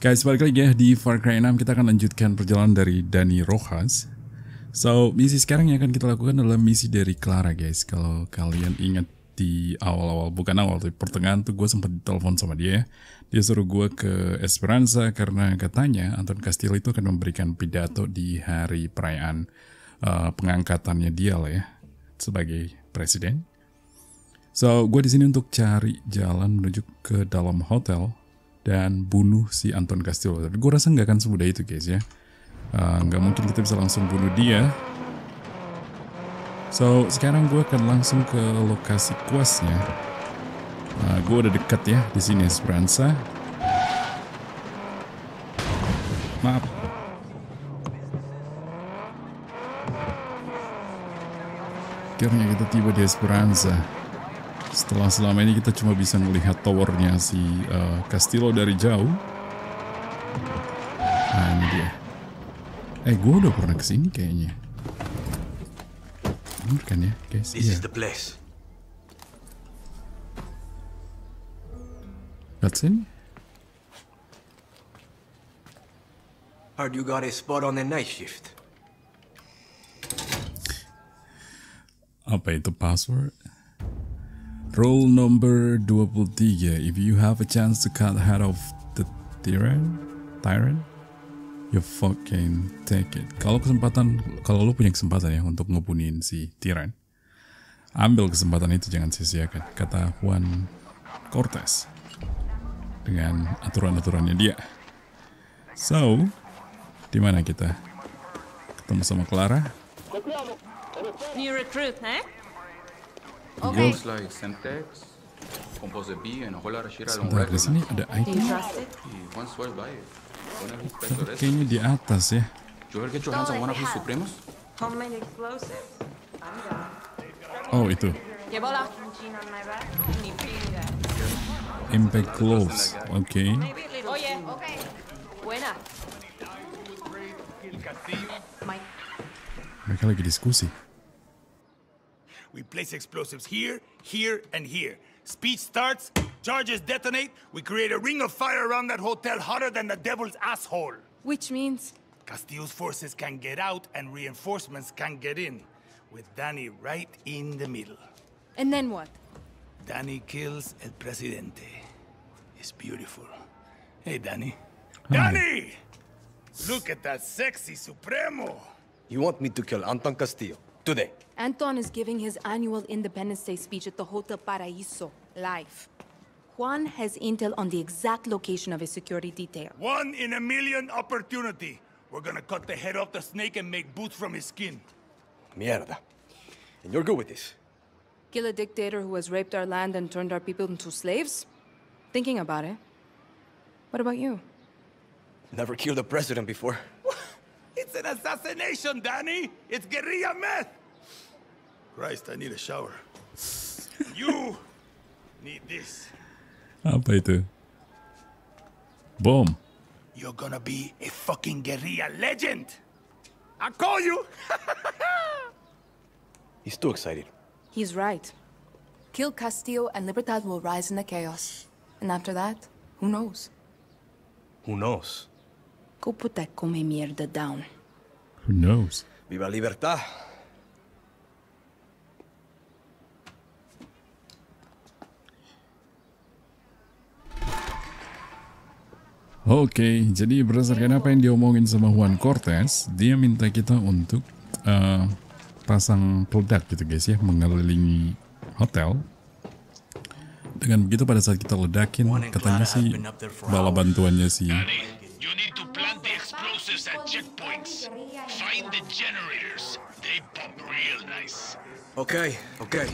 Guys, balik lagi ya di Far Cry 6 kita akan lanjutkan perjalanan dari Dani Rojas. So, misi sekarang yang akan kita lakukan adalah misi dari Clara guys. Kalau kalian ingat di awal-awal, bukan awal, tapi pertengahan tuh gue sempat ditelepon sama dia. Dia suruh gue ke Esperanza karena katanya Anton Castillo itu akan memberikan pidato di hari perayaan uh, pengangkatannya dia lah ya sebagai presiden. So, gue di sini untuk cari jalan menuju ke dalam hotel dan bunuh si Anton Castillo. Tapi gue rasa nggak akan semudah itu guys ya. Uh, nggak mungkin kita bisa langsung bunuh dia. So sekarang gue akan langsung ke lokasi questnya. Uh, gue udah dekat ya di sini Esperanza. Maaf. Akhirnya kita tiba di Esperanza. Setelah selama ini kita cuma bisa melihat towernya si uh, Castillo dari jauh. Nah ini dia. Eh gue udah pernah ke sini kayaknya. Bener kan ya guys? This Iya. is the place. Cutscene? Heard you got a spot on the night shift. Apa itu password? Rule number 23. If you have a chance to cut head of the tyrant, tyrant, you fucking take it. Kalau kesempatan, kalau lu punya kesempatan ya untuk ngebunuhin si tyrant, ambil kesempatan itu jangan sia-siakan. Kata Juan Cortez dengan aturan-aturannya dia. So, di mana kita? Ketemu sama Clara? New recruit, eh? Okay. Looks like Semtex, Compose B, and a whole lot of shit I don't Sebentar, di sini ada item. once swears by it. One kayaknya di atas ya. You ever get your hands on one of his supremos? Homemade explosives? Oh itu. Impact Gloves. Oke. Okay. Mereka lagi diskusi. We place explosives here, here, and here. Speech starts, charges detonate, we create a ring of fire around that hotel hotter than the devil's asshole. Which means Castillo's forces can get out and reinforcements can get in, with Danny right in the middle. And then what? Danny kills El Presidente. It's beautiful. Hey, Danny. Danny! Look at that sexy Supremo! You want me to kill Anton Castillo today? Anton is giving his annual Independence Day speech at the Hotel Paraíso, live. Juan has intel on the exact location of his security detail. One in a million opportunity. We're gonna cut the head off the snake and make boots from his skin. Mierda. And you're good with this? Kill a dictator who has raped our land and turned our people into slaves? Thinking about it. What about you? Never killed a president before. It's an assassination, Danny! It's guerrilla meth! Christ, I need a shower. you need this. Apa itu? Boom. You're gonna be a fucking guerrilla legend! I call you! He's too excited. He's right. Kill Castillo and Libertad will rise in the chaos. And after that, who knows? Who knows? That come mierda down. Who knows? Viva libertad. Oke, jadi berdasarkan apa yang diomongin sama Juan Cortez, dia minta kita untuk eh, pasang peledak gitu guys ya, mengelilingi hotel. Dengan begitu pada saat kita ledakin, katanya sih bala bantuannya si Danny, you need to plant the explosives at checkpoints. Find the generators. They pop real nice. Okay, okay.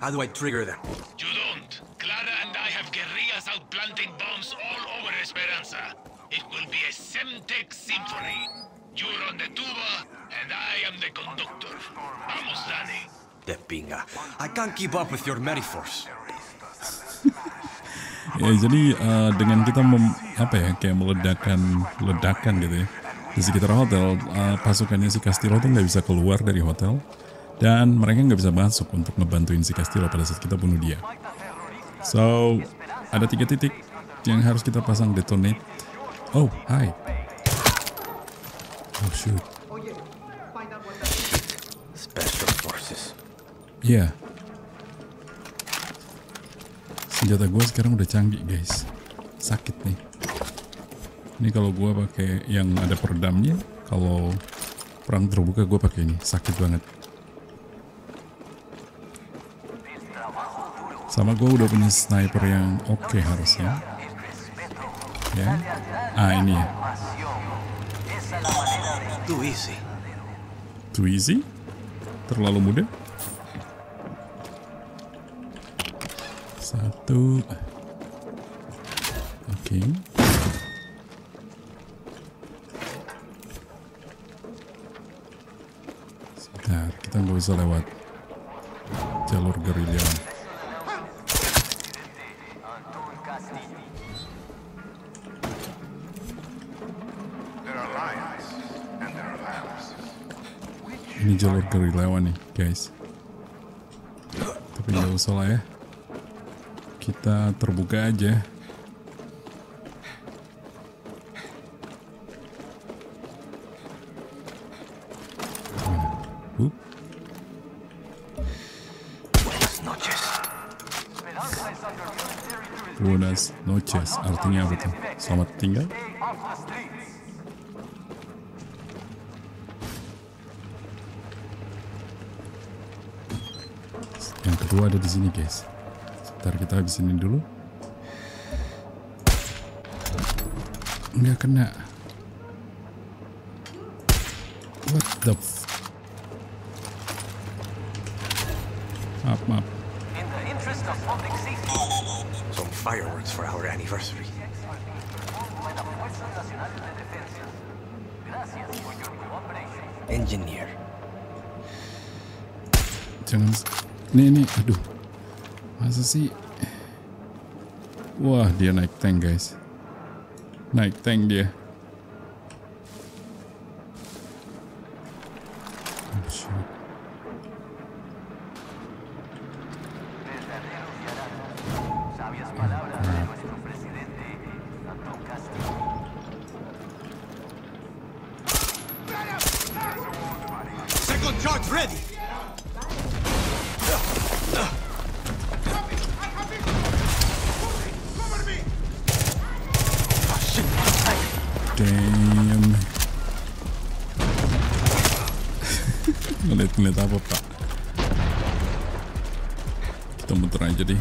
How do I trigger them? You don't. Clara and I have guerrillas out planting bombs all over Esperanza. It will be a Semtex symphony. You're on the tuba, and I am the conductor. Vamos, Danny. De pinga. I can't keep up with your metaphors. Ya jadi eh, dengan kita mem, apa ya kayak meledakkan ledakan gitu ya di sekitar hotel eh, pasukannya si Castillo tuh nggak bisa keluar dari hotel dan mereka nggak bisa masuk untuk ngebantuin si Castillo pada saat kita bunuh dia. So ada tiga titik yang harus kita pasang detonate Oh, hi. Oh shoot. Special forces. Iya. Senjata gue sekarang udah canggih guys. Sakit nih. Ini kalau gue pakai yang ada peredamnya, kalau perang terbuka gue pakai ini. Sakit banget. Sama gue udah punya sniper yang oke harusnya. Ya. Ah ini ya. Too easy. Too easy? Terlalu mudah? Satu. Oke. Sebentar, kita nggak bisa lewat jalur gerilyawan. Ini jalur gerilyawan nih, guys. Tapi nggak usah lah ya. Kita terbuka aja. Up. Buenas noches. Artinya apa tuh? Selamat tinggal? Yang kedua ada di sini, guys. Sebentar kita habisin ini dulu. Nggak kena. What the f... Maaf, maaf. Some fireworks for our anniversary. Engineer. Jangan... Nih, nih. Aduh. Masa sih... Wah, dia naik tank, guys. Naik tank dia. Kita muter aja deh.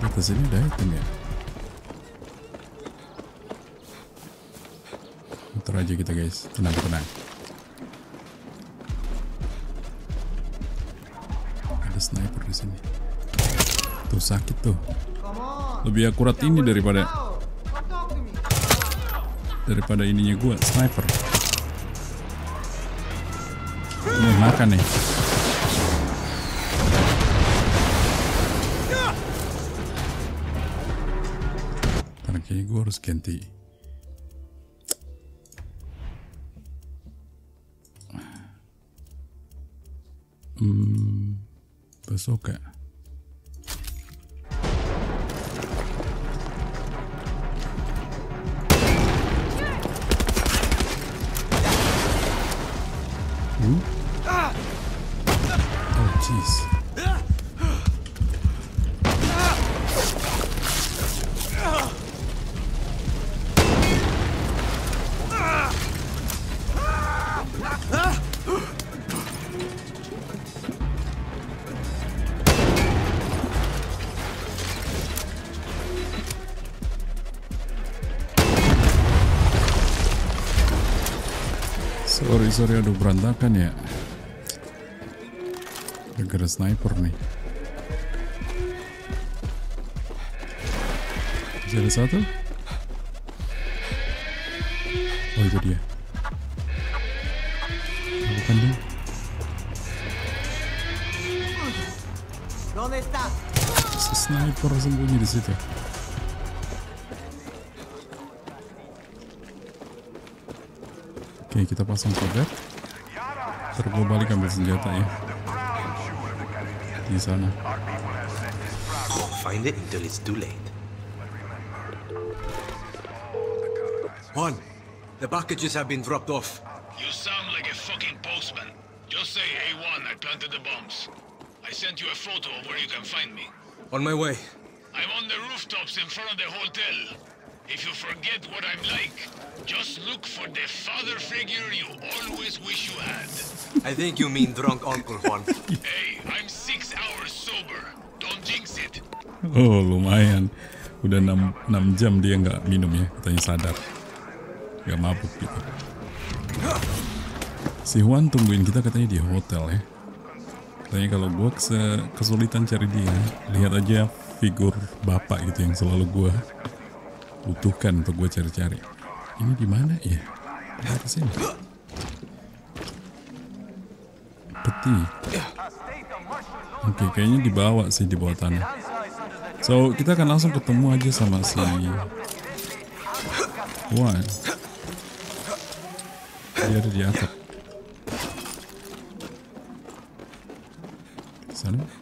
Tapi atas sini ada item ya? Muter aja kita, guys. Tenang, tenang. Ada sniper di sini. Tuh sakit tuh. Lebih akurat ini daripada daripada ininya gua sniper ini makan nih gua harus ganti hmm bazooka Sorry, aduh berantakan ya. Gara-gara sniper nih. Masih ada satu? Oh itu dia. Bukan dia. Sniper sembunyi di situ. Kita pasang sobat. Gue balik ambil senjata ya. Di sana. Find it until it's too late. Juan, the packages have been dropped off. You sound like a fucking postman. Just say, hey Juan, I planted the bombs. I sent you a photo of where you can find me. On my way. I'm on the rooftops in front of the hotel. If you forget what I'm like, just look for the father figure you always wish you had. I think you mean drunk Uncle Juan. Hey, I'm six hours sober. Don't jinx it. Oh lumayan. Udah 6, 6 jam dia nggak minum ya, katanya sadar. Gak mabuk gitu. Si Juan tungguin kita katanya di hotel ya. Katanya kalau gue kesulitan cari dia, lihat aja figur bapak gitu yang selalu gue butuhkan untuk gue cari-cari. Ini di mana ya? Di sini. Peti. Oke, kayaknya dibawa sih di bawah tanah. So, kita akan langsung ketemu aja sama si Juan. Dia ada di atap. Sana.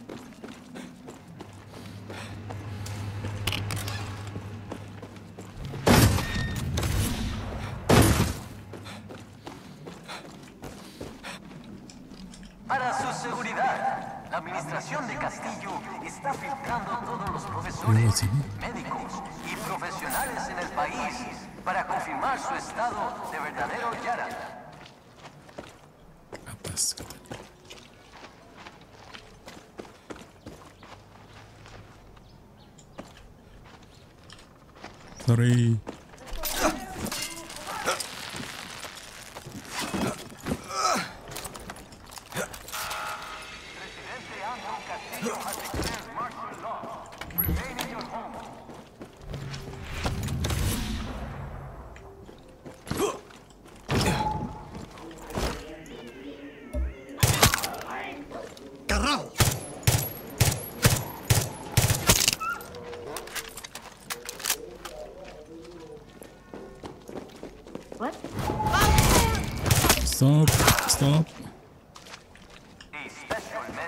Para su seguridad, la administración de Castillo está filtrando todos los profesores, médicos y profesionales en el país para confirmar su estado de verdadero Yara. Atas katanya. Sorry.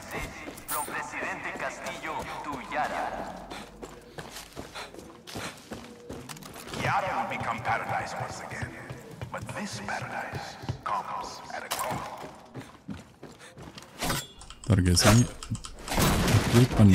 Special message from Presidente Castillo to Yara. Yara will become paradise once again. But this paradise comes at a cost. Ntar guys, ini Weapon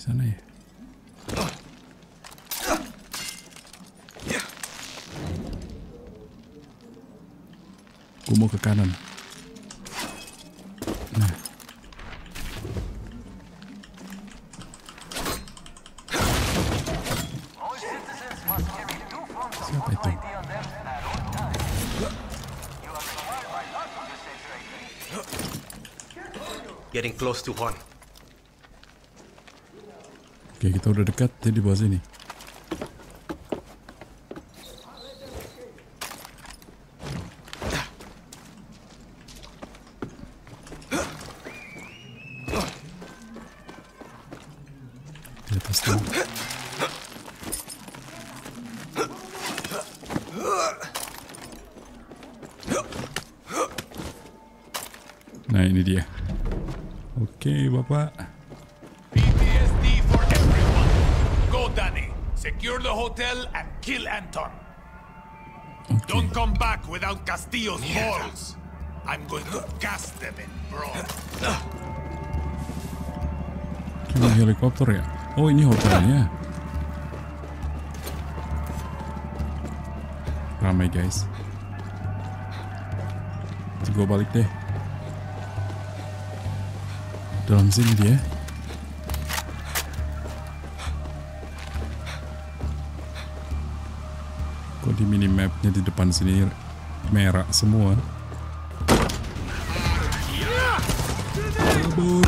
Di sana ya. Gue mau ke kanan. Nah. Siapa itu? ID on them at all times. You are required by law to use safe ID. Getting close to Juan. Oke, kita udah dekat jadi di bawah sini. The hotel and kill Anton. Oke. Don't come back without Castillo's balls. I'm going to gas them in broth. Ini helikopter ya? Oh ini hotelnya. Ramai guys. Gue balik deh. Dalam sini dia. Di minimapnya di depan sini merah semua? Kabur.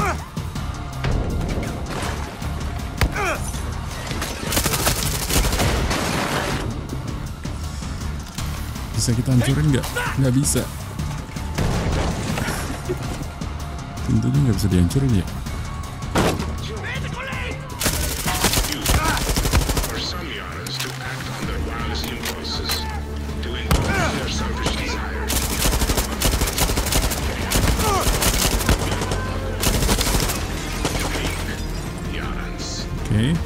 Bisa kita hancurin nggak? Nggak bisa. Pintunya nggak bisa dihancurin ya? Yarans.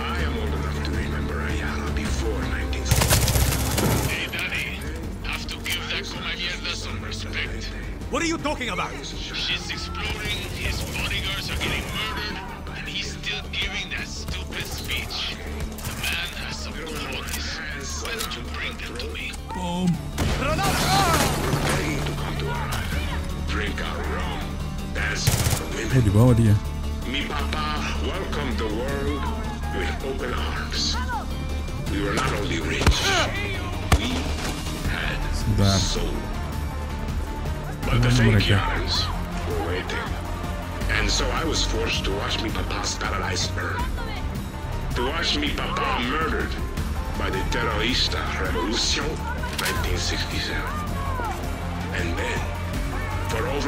I am old enough to remember a Yara before 1960. Hey, Danny. Have to give that Coma some respect. What are you talking about?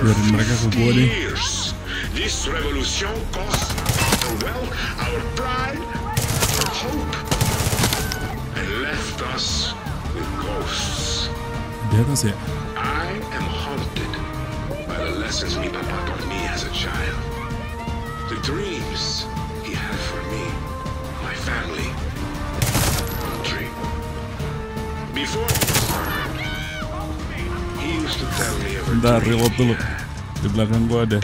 For over Biarin mereka ke 50 gua deh. years, this revolution cost our wealth, our pride, our hope, and left us with ghosts. Di atas ya? I am haunted by the lessons me papa taught me as a child. The dreams he had for me, my family, country. Before Да, рыло было. Ты благом года.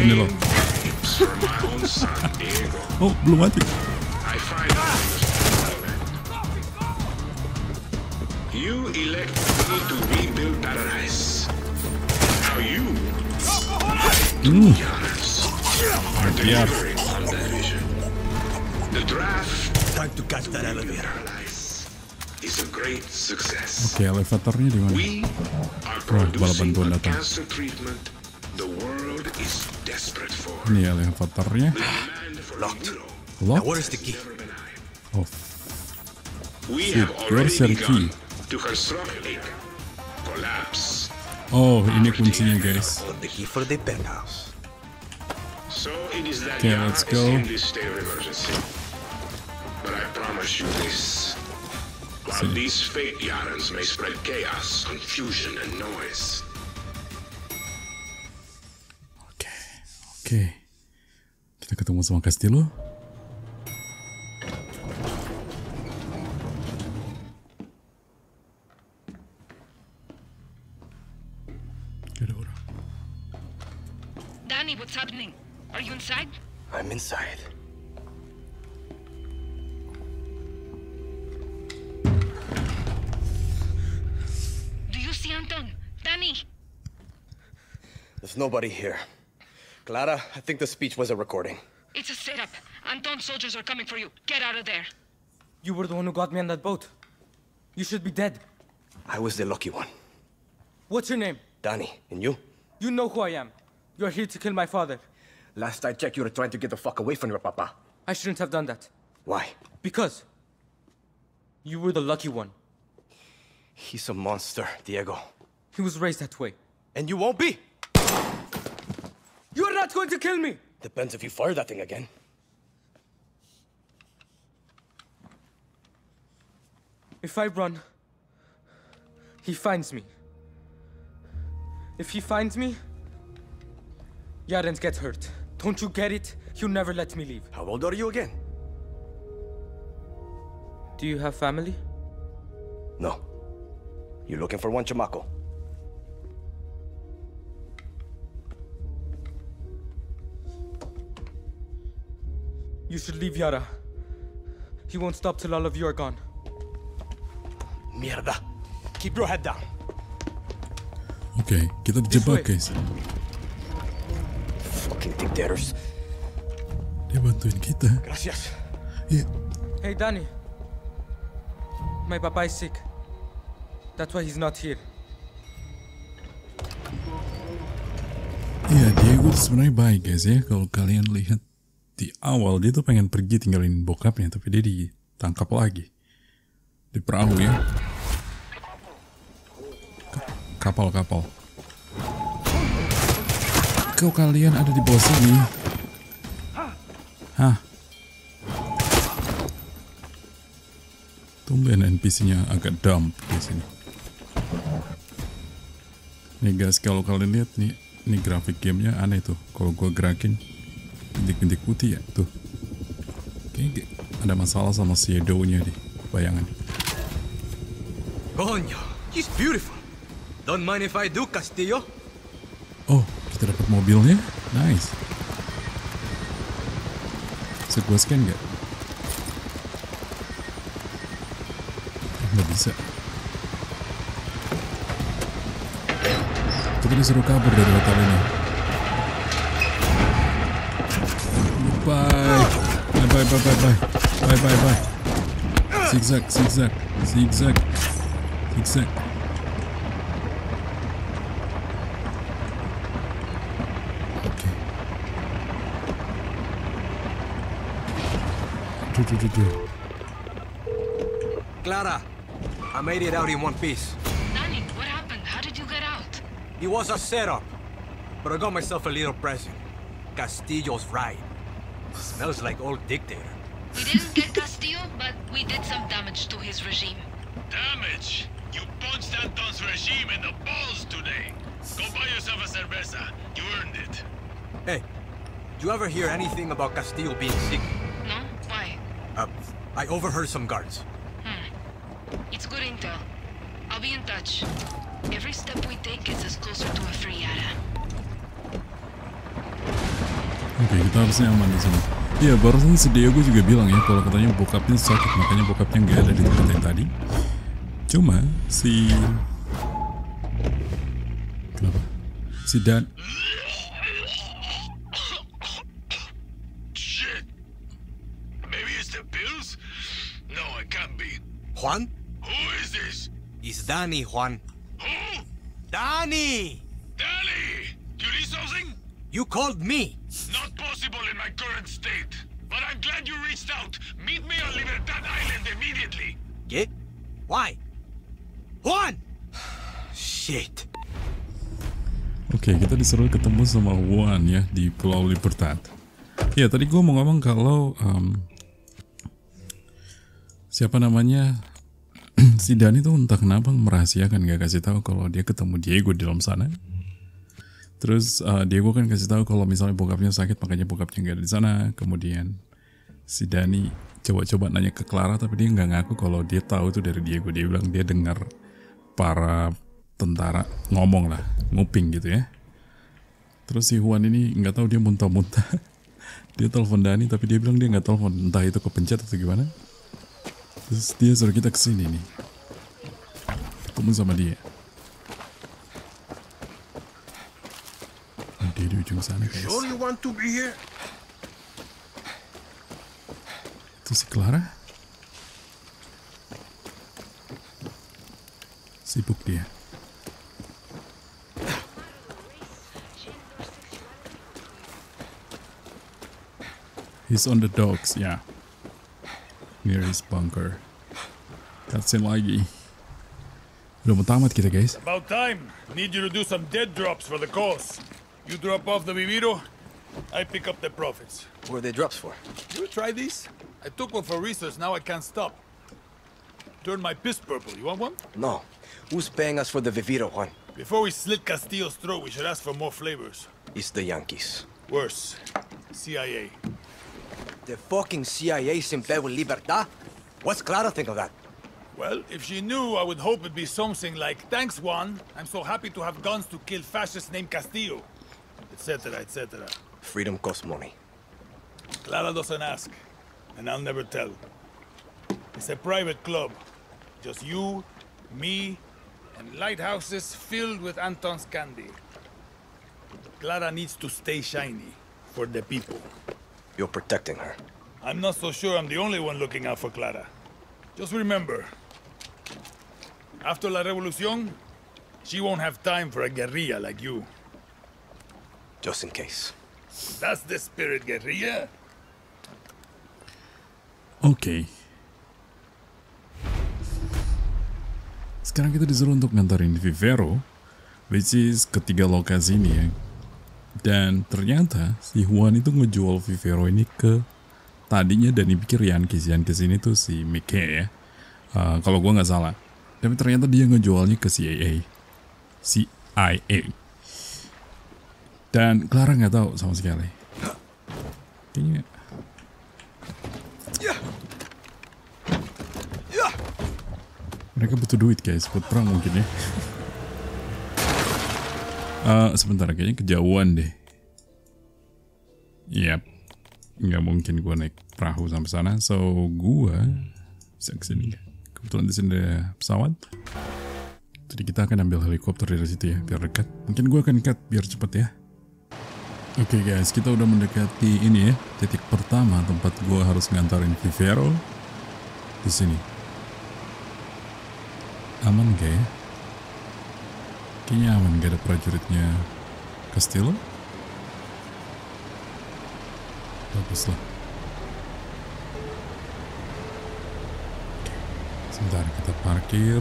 Мило. О, блуматик. You elect me to rebuild paradise. Now you. Mm. Yaras, are Biar. delivering on that vision. The draft Time to catch that elevator. Paradise is a great success. Oke, elevatornya di mana? Are bala bantuan datang. is. Ini elevatornya. Locked. Euro Now Lock. where's the key? Oh, Shit, where's your key? begun to construct a collapse. oh ini kuncinya guys. Hold the key for the penthouse. So it is that Okay, let's go. in this state of emergency. But I promise you this. While See. these fake Yarans may spread chaos, confusion, and noise, Oke, oke. Kita ketemu sama Castillo. I'm inside. Do you see Anton? Danny! There's nobody here. Clara, I think the speech was a recording. It's a setup. Anton's soldiers are coming for you. Get out of there. You were the one who got me on that boat. You should be dead. I was the lucky one. What's your name? Danny, and you? You know who I am. You're here to kill my father. Last I checked, you were trying to get the fuck away from your papa. I shouldn't have done that. Why? Because you were the lucky one. He's a monster, Diego. He was raised that way. And you won't be! You're not going to kill me! Depends if you fire that thing again. If I run, he finds me. If he finds me, Yarens gets hurt. Don't you get it? He'll never let me leave. How old are you again? Do you have family? No. You're looking for one, chamaco? You should leave Yara. He won't stop till all of you are gone. Mierda. Keep your head down. Okay, Oke, kita dijebak guys. Fucking dictators. Dia bantuin kita. Gracias. Iya. Hey, Danny. My papa is sick. That's why he's not here. Iya, Diego tuh sebenarnya baik guys ya. Kalau kalian lihat di awal dia tuh pengen pergi tinggalin bokapnya, tapi dia ditangkap lagi di perahu ya. Ka- Kapal-kapal. Kau kalian ada di bawah sini. Hah? Tumben NPC-nya agak dump di sini. Nih guys, kalau kalian lihat nih, ini grafik gamenya aneh tuh. Kalau gue gerakin bintik-bintik putih ya tuh. Kayaknya ada masalah sama shadow-nya di bayangan. Coño, he's beautiful. Don't mind if I do, Castillo. Mobilnya. Nice. Bisa gue scan nggak? Eh, Nggak bisa. Kita disuruh kabur dari hotel ini. Bye. Bye bye bye bye bye. Bye bye bye. Zigzag, zigzag, zigzag, zigzag. Duh, duh, duh, duh. Clara, I made it out in one piece. Danny, what happened? How did you get out? It was a setup, but I got myself a little present. Castillo's right. Smells like old dictator. We didn't get Castillo, but we did some damage to his regime. Damage! You punched Anton's regime in the balls today. Go buy yourself a cerveza. You earned it. Hey, do you ever hear anything about Castillo being sick? I overheard some guards. It's good intel. I'll be in touch. Every step we take gets us closer to a free Yara. Oke, kita harusnya aman di sini. Iya, barusan si Diego juga bilang ya kalau katanya bokapnya sakit, makanya bokapnya nggak ada di tempat yang tadi. Cuma si kenapa? Si Dan Shit! Maybe it's the pills? No, it can't be. Juan? Who is this? It's Danny, Juan. Who? Danny! Danny! You need something? You called me. Not possible in my current state. But I'm glad you reached out. Meet me on Libertad Island immediately. ¿Qué? Why? Juan! Shit. Oke, kita disuruh ketemu sama Juan ya di Pulau Libertad. Ya, tadi gue mau ngomong kalau em, siapa namanya si Dani tuh entah kenapa merahasiakan gak kasih tahu kalau dia ketemu Diego di dalam sana. Terus eh, Diego kan kasih tahu kalau misalnya bokapnya sakit makanya bokapnya nggak ada di sana. Kemudian si Dani coba-coba nanya ke Clara tapi dia nggak ngaku kalau dia tahu itu dari Diego. Dia bilang dia dengar para tentara ngomong lah, nguping gitu ya. Terus si Juan ini nggak tahu dia muntah-muntah. dia telepon Dani tapi dia bilang dia nggak telepon entah itu kepencet atau gimana. Terus dia suruh kita ke sini nih. Ketemu sama dia. Nah, dia di ujung sana guys. Sure you want to be here? Itu si Clara. Sibuk dia. He's on the docks, yeah. Near his bunker. Cutscene lagi. Udah mau tamat kita guys. About time. Need you to do some dead drops for the cause. You drop off the Viviro, I pick up the profits. What are the drops for? You try these? I took one for research, now I can't stop. Turn my piss purple. You want one? No. Who's paying us for the Viviro, Juan? Before we slit Castillo's throat, we should ask for more flavors. It's the Yankees. Worse. CIA. The fucking CIA simple with Libertad? What's Clara think of that? Well, if she knew, I would hope it'd be something like, Thanks, Juan. I'm so happy to have guns to kill fascists named Castillo. Etc., etc. Freedom costs money. Clara doesn't ask, and I'll never tell. It's a private club. Just you, me, and lighthouses filled with Anton's candy. Clara needs to stay shiny for the people. You're protecting her. I'm not so sure I'm the only one looking out for Clara. Just remember, after La Revolucion, she won't have time for a guerrilla like you. Just in case. That's the spirit, guerrilla. Oke. Sekarang kita disuruh untuk ngantarin Vivero, which is ketiga lokasi ini ya. Dan ternyata si Juan itu ngejual Vivero ini ke tadinya dan dipikir Yankee. Yankee ini tuh si Mickey ya. Uh, kalau gua nggak salah. Tapi ternyata dia ngejualnya ke CIA. CIA. Dan Clara nggak tahu sama sekali. Kayaknya mereka butuh duit guys buat perang mungkin ya. Uh, sebentar kayaknya kejauhan deh. Yap, nggak mungkin gue naik perahu sampai sana. So gue bisa ke sini. Kebetulan di sini ada pesawat. Jadi kita akan ambil helikopter dari situ ya, biar dekat. Mungkin gue akan cut biar cepet ya. Oke okay guys, kita udah mendekati ini ya, titik pertama tempat gue harus ngantarin Vivero di sini. Aman gak ya? Kayaknya aman gak ada prajuritnya Castillo? Bagus lah. Oke, sebentar kita parkir.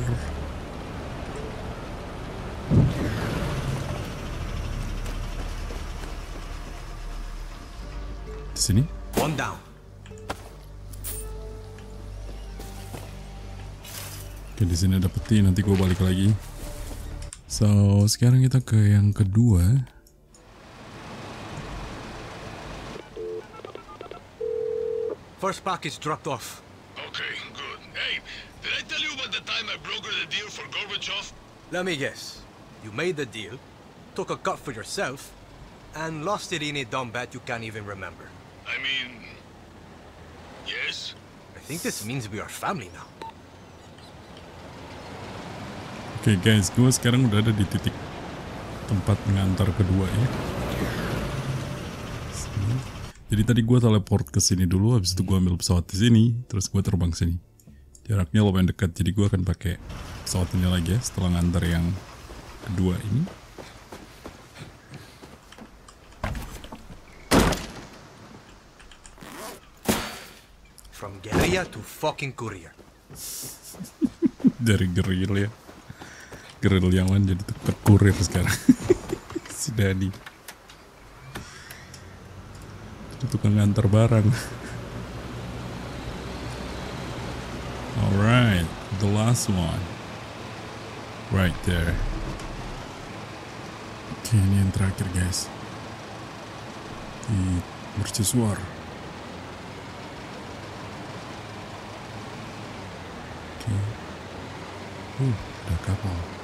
Di sini? One down. Oke, di sini ada peti, nanti gue balik lagi. So, sekarang kita ke yang kedua. First package dropped off. Okay, good. Hey, did I tell you about the time I brokered the deal for Gorbachev? Let me guess. You made the deal, took a cut for yourself, and lost it in a dumb bet you can't even remember. I mean... Yes? I think this means we are family now. Oke guys, gue sekarang udah ada di titik tempat mengantar kedua ya. Sini. Jadi tadi gue teleport ke sini dulu, habis itu gue ambil pesawat di sini, terus gue terbang sini. Jaraknya lumayan dekat, jadi gue akan pakai pesawat ini lagi ya setelah ngantar yang kedua ini. From guerrilla to fucking courier. Dari gerilya. Gerilyawan jadi tukar kurir sekarang. si Dani. Tukang ngantar barang. Alright, the last one. Right there. Oke, ini yang terakhir guys. Di mercusuar. Oke. Uh, ada kapal.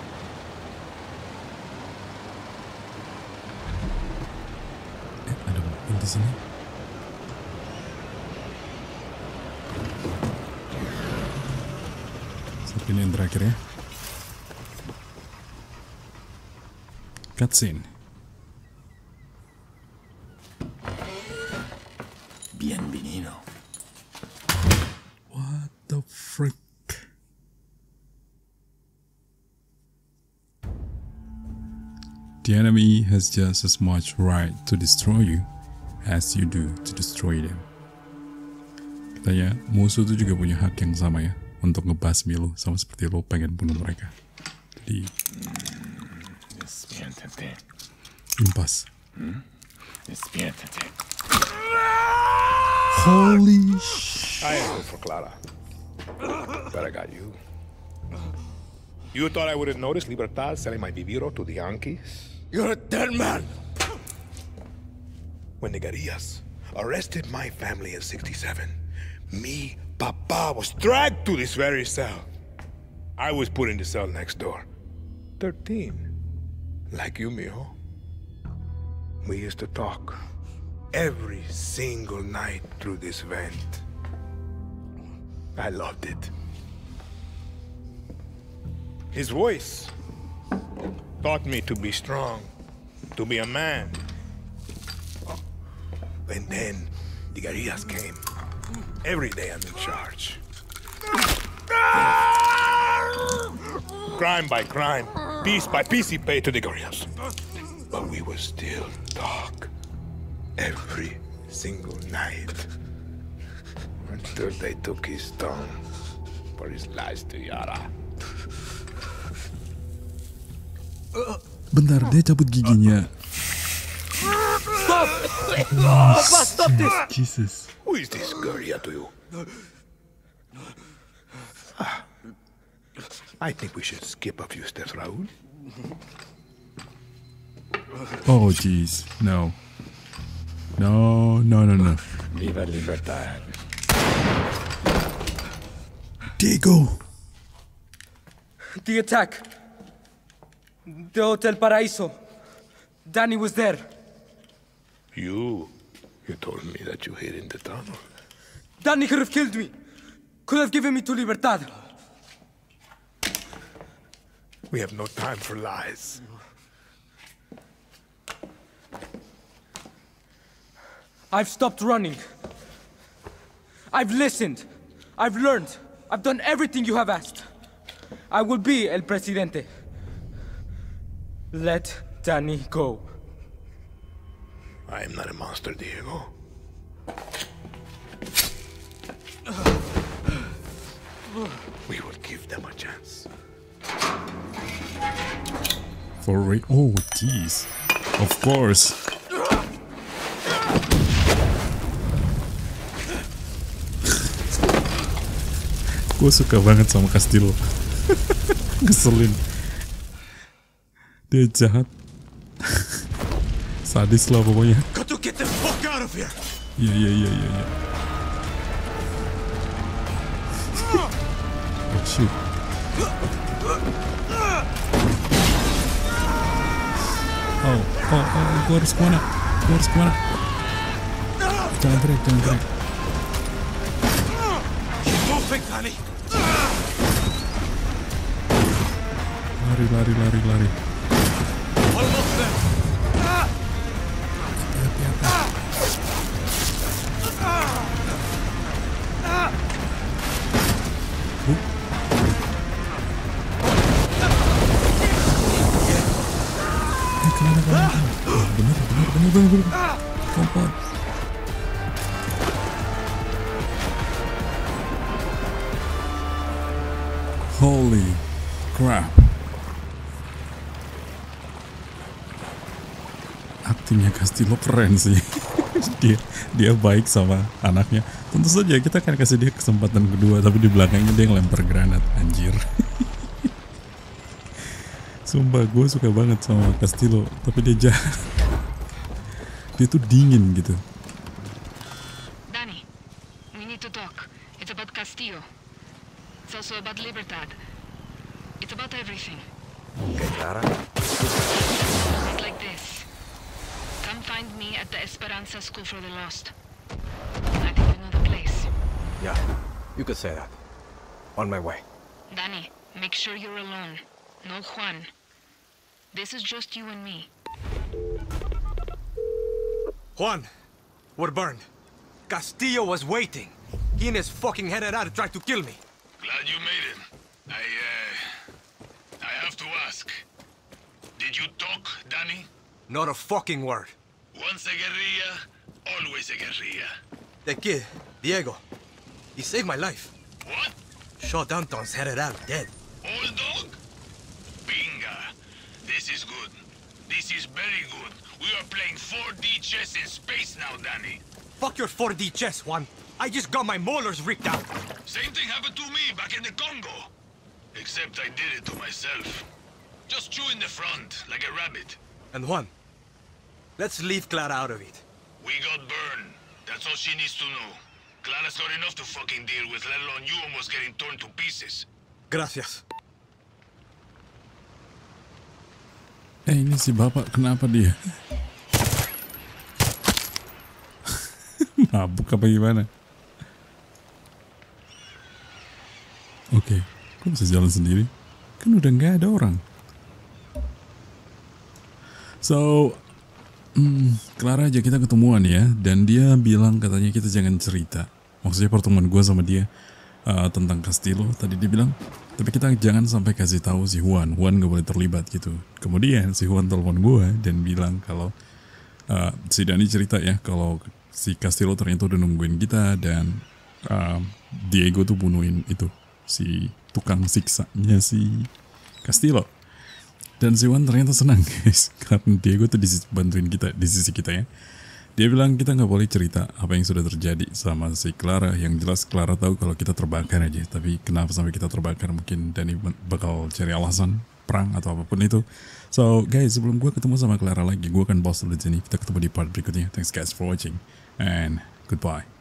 Ada mobil di sini. Sampai ini yang terakhir. Cutscene. Bienvenido. What the frick? The enemy has just as much right to destroy you as you do to destroy them. Katanya musuh itu juga punya hak yang sama ya untuk ngebasmi lo sama seperti lo pengen bunuh mereka. Jadi impas. Holy I ain't good for Clara. But I got you. You thought I would have noticed Libertad selling my Viviro to the Yankees? You're a dead man! When the guerrillas arrested my family in 67, me, Papa, was dragged to this very cell. I was put in the cell next door. 13. Like you, mijo. We used to talk every single night through this vent. I loved it. His voice taught me to be strong, to be a man. And then the guerrillas came. Every day I'm in charge. Crime by crime, piece by piece he paid to the guerrillas. But we will still talk every single night until they took his tongue for his lies to Yara. Bentar, dia cabut giginya. Stop! Papa, stop this! Jesus. Who is this guerrilla to you? Ah, I think we should skip a few steps, Raul. Oh, jeez. No. No, no, no, no. Viva libertad. Diego! The attack. The Hotel Paraíso. Danny was there. You, you told me that you hid in the tunnel. Danny could have killed me. Could have given me to Libertad. We have no time for lies. I've stopped running. I've listened. I've learned. I've done everything you have asked. I will be El Presidente. Let Danny go. I am not a monster, Diego. We will give them a chance. For real? Oh, jeez. Of course. Gue suka banget sama Castillo. Ngeselin. Dia jahat outside this level when you got to get the fuck out of here. Yeah, yeah, yeah, yeah, yeah. oh shoot. Oh, oh, oh, agora spawna, agora spawna. Don't break, don't break. Keep moving, honey. Lari, lari, lari, lari. Almost there. Bener, bener, bener, bener, bener. Kompor. Aktingnya Castillo keren sih. dia dia baik sama anaknya. Tentu saja kita akan kasih dia kesempatan kedua, tapi di belakangnya dia ngelempar granat, anjir. Sumpah gue suka banget sama Castillo, tapi dia jahat. Dia tuh dingin gitu. Yeah, you could say that. On my way. Danny, make sure you're alone. No Juan. This is just you and me. Juan, we're burned. Castillo was waiting. He and his fucking headed out to to kill me. Glad you made it. I, uh... I have to ask. Did you talk, Danny? Not a fucking word. Once a guerrilla, always a guerrilla. The kid, Diego, he saved my life. What? Shot Anton's headed out dead. Old dog? Binga. This is good. This is very good. We are playing 4D chess in space now, Danny. Fuck your 4D chess, Juan. I just got my molars ripped out. Same thing happened to me back in the Congo. Except I did it to myself. Just chew in the front, like a rabbit. And Juan, let's leave Clara out of it. We got burned. That's all she needs to know. Clara's got enough to fucking deal with, let alone you almost getting torn to pieces. Gracias. Eh ini si bapak kenapa dia? Mabuk apa gimana? Oke, kok bisa jalan sendiri? Kan udah nggak ada orang. So, hmm, Clara aja kita ketemuan ya, dan dia bilang katanya kita jangan cerita. Maksudnya pertemuan gue sama dia uh, tentang Castillo. Tadi dia bilang, tapi kita jangan sampai kasih tahu si Juan. Juan gak boleh terlibat gitu. Kemudian si Juan telepon gue dan bilang kalau uh, si Dani cerita ya kalau si Castillo ternyata udah nungguin kita dan uh, Diego tuh bunuhin itu si tukang siksanya si Castillo. Dan si Juan ternyata senang guys karena Diego tuh dis- bantuin kita di sisi kita ya. Dia bilang kita nggak boleh cerita apa yang sudah terjadi sama si Clara. Yang jelas Clara tahu kalau kita terbakar aja. Tapi kenapa sampai kita terbakar mungkin Danny bakal cari alasan perang atau apa pun itu. So guys sebelum gue ketemu sama Clara lagi, gue akan boss dulu di sini. Kita ketemu di part berikutnya. Thanks guys for watching and goodbye.